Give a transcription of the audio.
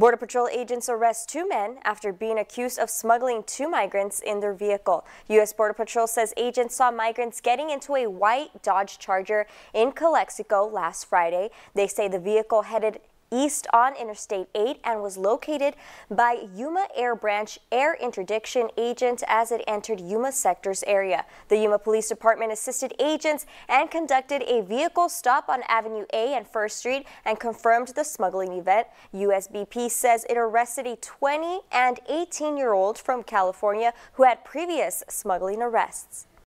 Border Patrol agents arrest two men after being accused of smuggling two migrants in their vehicle. U.S. Border Patrol says agents saw migrants getting into a white Dodge Charger in Calexico last Friday. They say the vehicle headed east on Interstate 8 and was located by Yuma Air Branch air interdiction agent as it entered Yuma sector's area. The Yuma Police Department assisted agents and conducted a vehicle stop on Avenue A and 1st Street and confirmed the smuggling event. USBP says it arrested a 20 and 18 year old from California who had previous smuggling arrests.